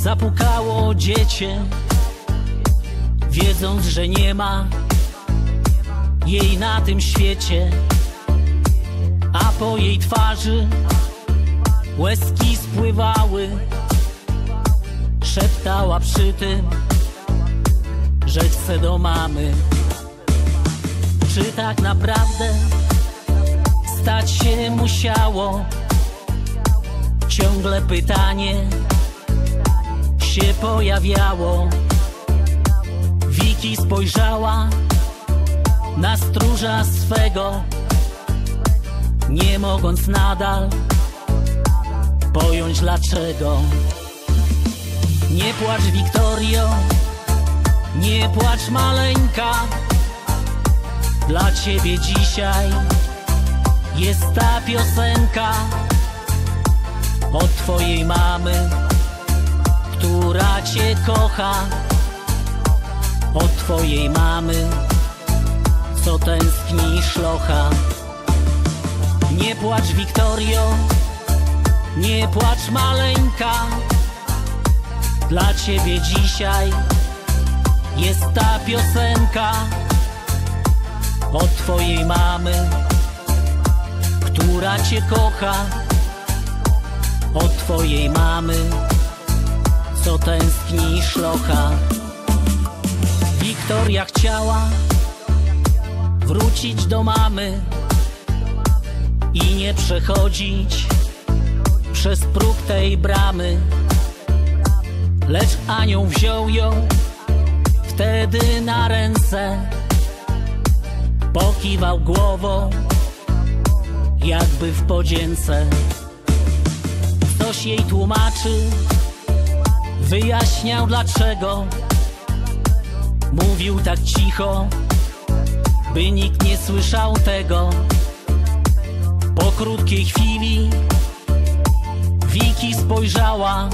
samo dziecię, wiedząc, że nie ma jej na tym świecie, a po jej twarzy łezki spływały. Szeptała przy tym, że chce do mamy. Czy tak naprawdę stać się musiało? Ciągle pytanie się pojawiało. Wiki spojrzała na stróża swego, nie mogąc nadal pojąć dlaczego. Nie płacz, Wiktorio, nie płacz, maleńka. Dla ciebie dzisiaj jest ta piosenka od twojej mamy, która cię kocha. Od twojej mamy, co tęskni szlocha. Nie płacz, Wiktorio, nie płacz, maleńka. Dla ciebie dzisiaj jest ta piosenka od twojej mamy, która cię kocha. Od twojej mamy, co tęskni szlocha. Wiktoria chciała wrócić do mamy i nie przechodzić przez próg tej bramy. Lecz anioł wziął ją wtedy na ręce, pokiwał głową, jakby w podzięce. Ktoś jej tłumaczy, wyjaśniał dlaczego. Mówił tak cicho, by nikt nie słyszał tego. Po krótkiej chwili Wiki spojrzała,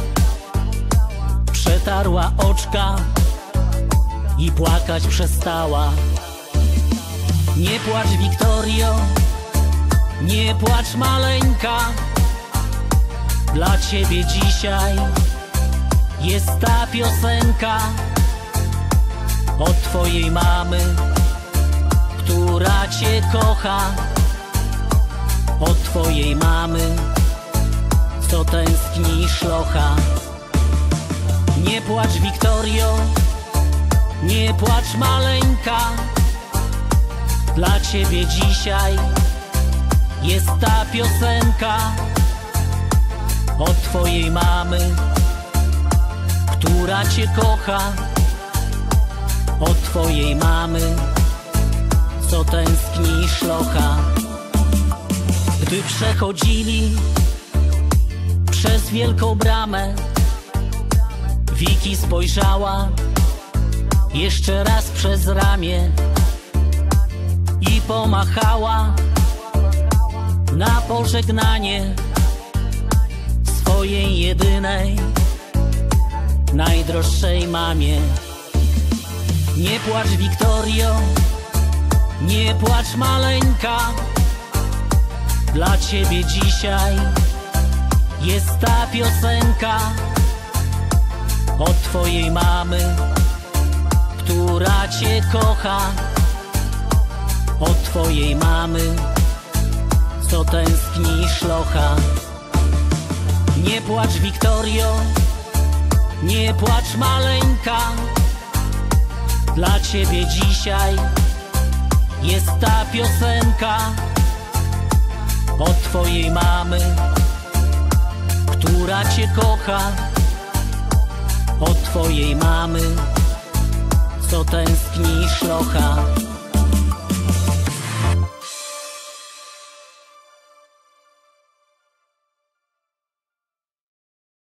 przetarła oczka i płakać przestała. Nie płacz, Wiktorio, nie płacz, maleńka. Dla ciebie dzisiaj jest ta piosenka od twojej mamy, która cię kocha. Od twojej mamy, co tęskni szlocha. Nie płacz, Wiktorio, nie płacz, maleńka. Dla ciebie dzisiaj jest ta piosenka od twojej mamy, która cię kocha. Od twojej mamy, co tęskni szlocha. Gdy przechodzili przez wielką bramę, Wiki spojrzała jeszcze raz przez ramię i pomachała na pożegnanie swojej jedynej, najdroższej mamie. Nie płacz, Wiktorio, nie płacz, maleńka. Dla ciebie dzisiaj jest ta piosenka od twojej mamy, która cię kocha. Od twojej mamy, co tęskni szlocha. Nie płacz, Wiktorio, nie płacz, maleńka. Dla ciebie dzisiaj jest ta piosenka od twojej mamy, która cię kocha. Od twojej mamy, co tęskni szlocha.